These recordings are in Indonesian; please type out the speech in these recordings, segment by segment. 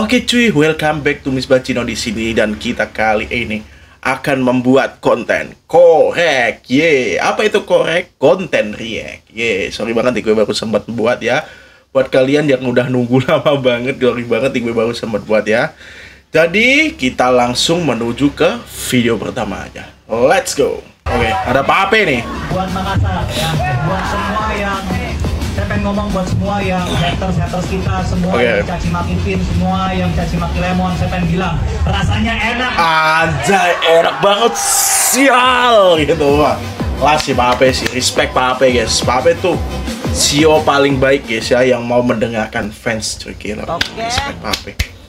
Oke cuy, welcome back to Miss Bacino di sini dan kita kali ini akan membuat konten korek. Ye, apa itu korek? Konten react. Ye, sorry banget nih gue baru sempat buat ya. Buat kalian yang udah nunggu lama banget, sorry banget nih gue baru sempat buat ya. Jadi kita langsung menuju ke video pertama aja. Let's go. Oke, ada apa apa nih? buat Makassar ya buat semua yang pengen ngomong buat semua yang haters haters kita semua Oke. yang caci maki Vin semua yang caci maki Lemon saya pengen bilang rasanya enak Anjay, enak banget sial gitu wah. Lah si Pape sih, respect Pape guys. Pape tuh CEO paling baik guys ya yang mau mendengarkan fans cuy gila. Oke. Respect Pape.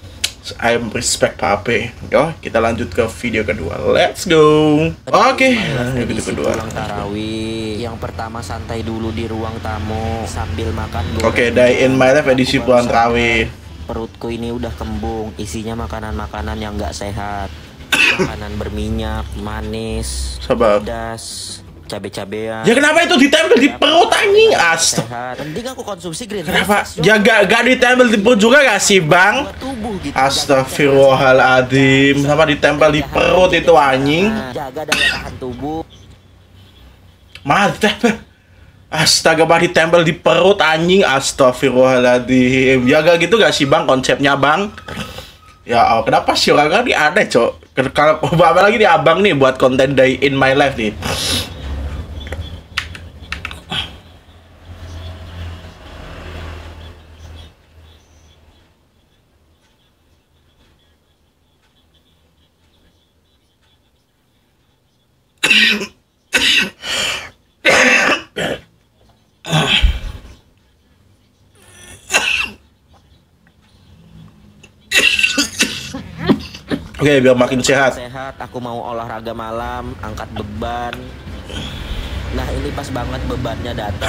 I respect Pape. Yo, kita lanjut ke video kedua. Let's go. Oke, video edisi kedua. pulang tarawih yang pertama santai dulu di ruang tamu sambil makan. Oke, Day in My Life edisi pulang tarawih. perutku ini udah kembung isinya makanan-makanan yang nggak sehat makanan berminyak manis Sebab pedas cabe-cabean. Ya kenapa itu ditempel di perut anjing? Astaga. penting aku konsumsi green Kenapa? Ya gak, gak ditempel di perut juga gak sih bang? gitu Astagfirullahaladzim Sama ditempel di perut itu anjing? Jaga daya tahan tubuh. Malah ditempel. Astaga bah ditempel di perut anjing. Astagfirullahaladzim Ya gak gitu gak sih bang konsepnya bang? Ya oh, kenapa sih orang kan ini aneh cok? Kalau apalagi nih abang nih buat konten day in my life nih Oke biar makin sehat. Sehat aku mau olahraga malam angkat beban. Nah ini pas banget bebannya datang.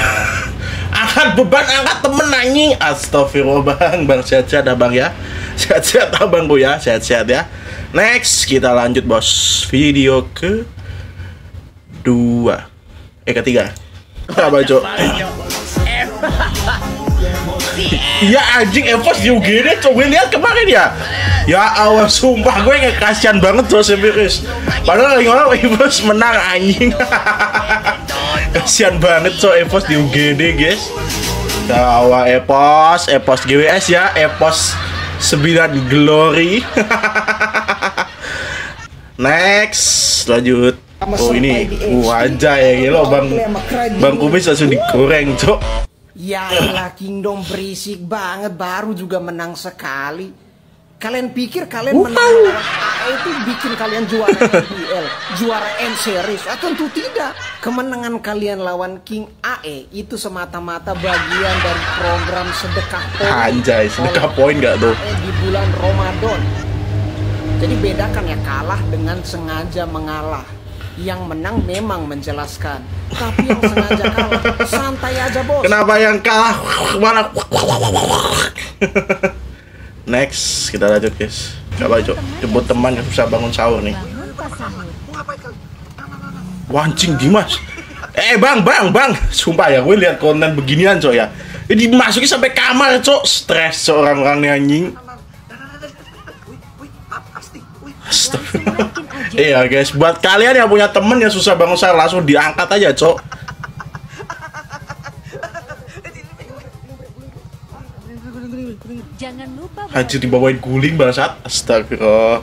Angkat beban, angkat temen anjing. Astagfirullah bang, bang sehat-sehat abang ya. Sehat-sehat abang bu ya, sehat-sehat ya. Next, kita lanjut bos. Video ke Dua Eh ketiga. Apa cok? Ya anjing Evos di UGD cok Gue lihat kemarin ya. Ya Allah sumpah gue nggak kasihan banget tuh serius Padahal lagi ngomong Evos menang anjing. Kasihan banget cok Evos di UGD guys. Ya Allah Epos Epos GWS ya Epos 9 Glory. Next Lanjut. Oh ini wajah ya gila bang Bang Kumis langsung digoreng cok Ya elah Kingdom berisik banget baru juga menang sekali. Kalian pikir kalian menang AE itu bikin kalian juara IBL, juara M Series? Ah, tentu tidak. Kemenangan kalian lawan King AE itu semata-mata bagian dari program sedekah poin. Anjay, sedekah poin nggak tuh? AE di bulan Ramadan. Jadi bedakan ya kalah dengan sengaja mengalah. Yang menang memang menjelaskan, tapi yang sengaja kalah santai aja bos. Kenapa yang kalah mana Next kita lanjut guys Coba cok Jemput teman yang susah bangun sahur nih Wancing Dimas Eh bang bang bang Sumpah ya gue lihat konten beginian cok ya Ini dimasukin sampai kamar cok Stres cok orang-orang nih anjing Astagfirullah. Iya guys, buat kalian yang punya temen yang susah bangun sahur langsung diangkat aja, cok. Jangan lupa Haji dibawain guling bangsat. Astagfirullah.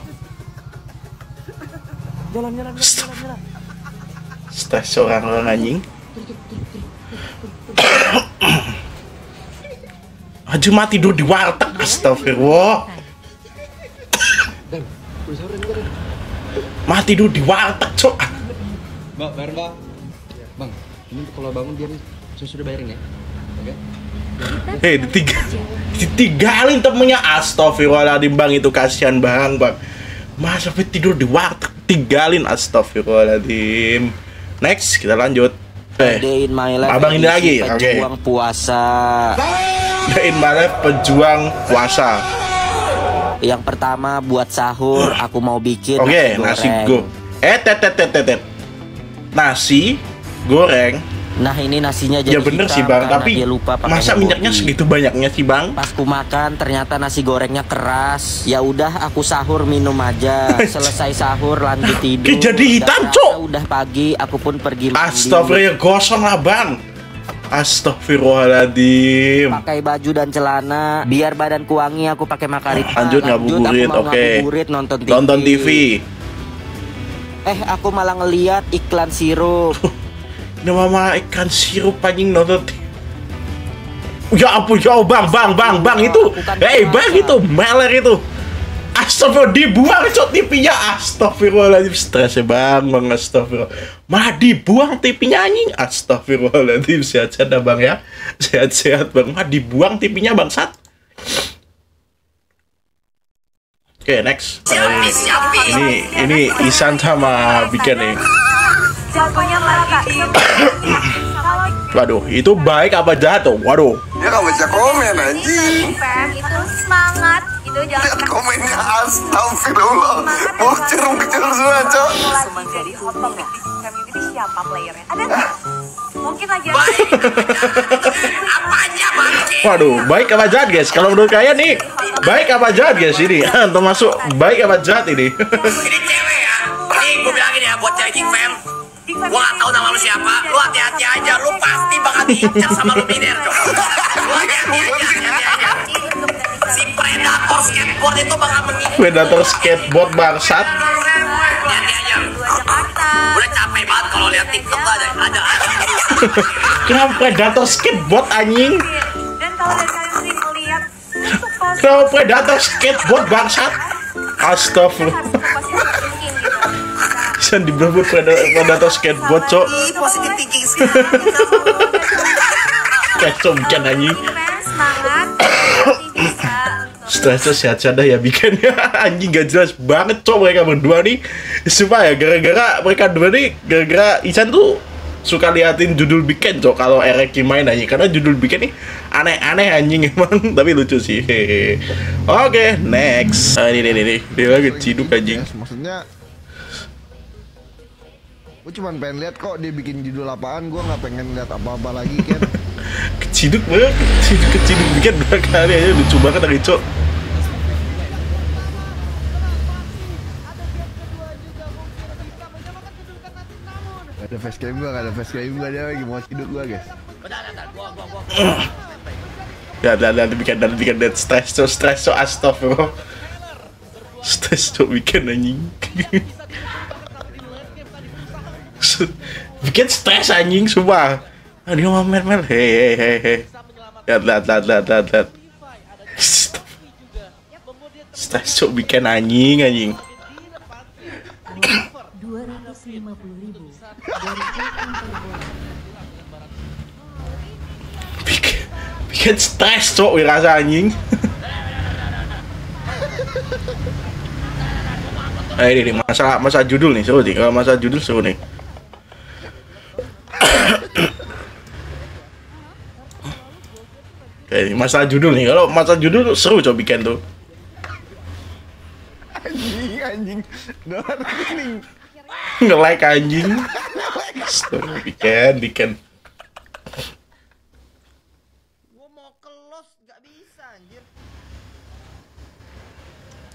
Astagfirullah. Stres seorang orang anjing. Haji mati tidur di warteg. Astagfirullah. Mati tidur di warteg, cok. Mbak, bayar mbak. Bang, ini kalau bangun biar nih. Saya sudah bayarin ya. Oke? Hei, ditiga, ditinggalin temennya Astagfirullahaladzim bang itu kasihan bang bang Masa sampai tidur di warteg tinggalin Astagfirullahaladzim Next kita lanjut Eh, Day in my life Abang ini lagi, oke. pejuang puasa Dain Malef pejuang puasa yang pertama buat sahur aku mau bikin Oke, nasi goreng. go Eh, tet, tet, tet, tet. Nasi goreng Nah ini nasinya jadi Ya bener hitam sih bang, tapi dia lupa masa minyaknya segitu banyaknya sih bang? Pas ku makan ternyata nasi gorengnya keras. Ya udah aku sahur minum aja. Selesai sahur lanjut tidur. Jadi hitam, Cok. Udah pagi aku pun pergi mandi. Astagfirullah gosong lah bang. Astagfirullahaladzim. Pakai baju dan celana biar badanku wangi aku pakai makarita. Lanjut ngabuburit, oke. ngabuburit nonton TV. Nonton TV. Eh aku malah ngeliat iklan sirup. Ini mama ikan sirup anjing nonton TV. Ya ampun, ya bang, bang, bang, bang itu, hei kenapa. bang itu, meler itu. Astagfirullah dibuang cok TV-nya Astagfirullahaladzim Stres ya bang bang Astagfirullah. Malah dibuang TV-nya anjing. Astagfirullahaladzim Sehat-sehat dah bang ya. Sehat-sehat bang. Malah dibuang TV-nya bangsat Oke next. Ini ini Isan sama Biken nih. Waduh itu baik apa jahat tuh? Waduh. Dia gak baca komen anjing Lihat komennya astagfirullah Bocor bocor semua cok jadi hot topic di ini siapa playernya? Ada nggak? Mungkin lagi ada. Waduh baik apa jahat guys Kalau menurut kalian nih Baik apa jahat guys ini Termasuk baik apa jahat ini Ini cewek ya. Nih gue bilangin ya buat cewek fam. Gue gak tau nama lu siapa. Lu hati-hati aja. Lu pasti bakal diincar sama lu. Lu hati-hati aja. Hati-hati aja. Skateboard itu bakal. Predator skateboard bangsat. Udah capek banget kalau lihat TikTok ada ada. Kenapa predator skateboard anjing Dan kalau dari kalian sering melihat itu pasti Kenapa predator skateboard bangsat Astagfirullah gitu. Bisa diberebut predator, predator skateboard cok positif thinking. Kayak anjing Stresnya sehat-sehat dah ya bikin. Anjing gak jelas banget cok mereka berdua nih. Sumpah ya gara-gara mereka berdua nih Gara-gara Isan tuh suka liatin judul bikin cok kalau Ereki main aja karena judul bikin nih aneh-aneh anjing emang. Tapi lucu sih. Oke next. Ah, ini ini ini. Dia lagi ciduk anjing. Maksudnya gue cuman pengen lihat kok dia bikin judul apaan. Gue nggak pengen lihat apa-apa lagi kan keciduk banget keciduk keciduk bikin. Dua kali aja lucu banget lagi cok ada facecam gue gak ada facecam gue dia lagi mau ciduk gue guys. Ya dan dan bikin dan bikin dan stress cok stress cok astagfirullah. Stress cok bikin anjing. Bikin stres anjing sumpah. Ah dia mau mer hei hei hei hei. Lihat lihat lihat lihat lihat lihat stres bikin anjing anjing bikin bikin stres cok rasa anjing Nah ini nih masalah masalah judul nih seru nih kalau masalah judul seru nih Oke, masalah judul nih. Kalau masalah judul seru coba bikin tuh. Anjing anjing dolar rekening Nge-like anjing. Astaga, bikin, bikin.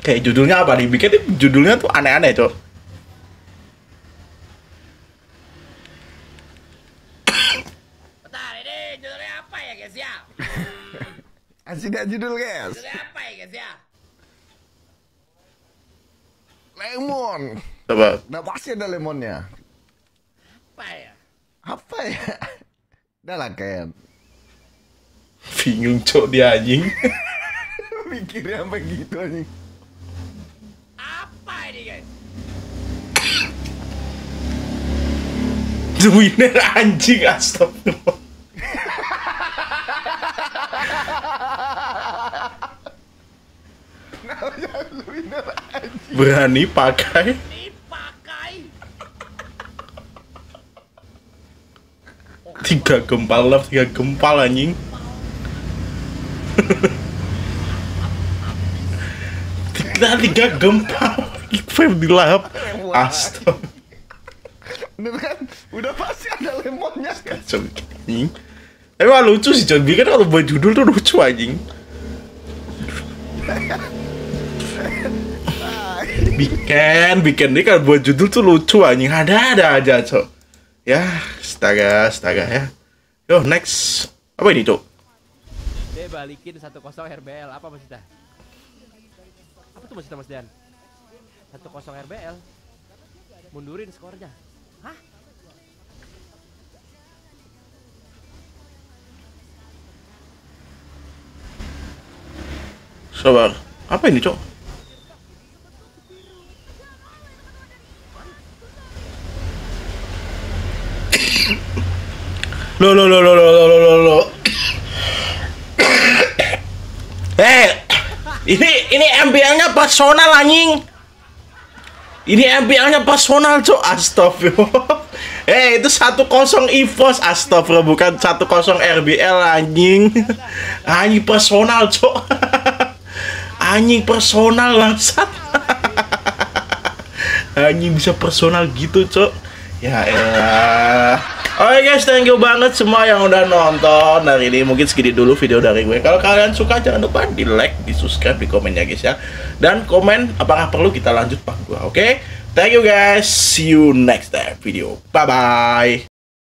Kayak judulnya apa nih? Bikin judulnya tuh aneh-aneh, Cok. Bentar, ini judulnya apa ya guys ya? kasih judul guys Judulnya apa ya guys ya? Lemon Coba. udah pasti ada lemonnya Apa ya? apa ya udah lah Ken Bingung, Cok, dia anjing. mikirnya sampai gitu anjing Apa ini guys? The winner anjing, astagfirullah. Berani pakai? Tiga gempal love tiga gempal anjing. Tiga tiga gempal. Fem di lahap astaga. Bener kan? Udah pasti ada lemonnya kan? Anjing. Emang lucu sih John. Bikin kalau buat judul tuh lucu anjing. Bikin, bikin ini kalau buat judul tuh lucu anjing. Ada-ada aja, Cok. Ya, astaga, astaga ya. Yo, next. Apa ini, Cok? Dia balikin 1-0 RBL. Apa maksudnya? Apa tuh maksudnya Mas Dan? 1-0 RBL. Mundurin skornya. Hah? Sabar. Apa ini, Cok? Loh, loh, loh, loh, loh, loh, loh, loh. eh, ini ini MBL-nya personal anjing. Ini MBL-nya personal, cok. Astagfirullah. Eh, itu 1-0 EVOS Astagfirullah, bukan 1-0 RBL anjing. Anjing personal, cok. Anjing personal langsat. Anjing bisa personal gitu, cok. Ya elah. Oke guys, thank you banget semua yang udah nonton hari ini. Mungkin segini dulu video dari gue. Kalau kalian suka jangan lupa di like, di subscribe, di komen ya guys ya. Dan komen apakah perlu kita lanjut part 2, oke? Thank you guys. See you next time video. Bye bye.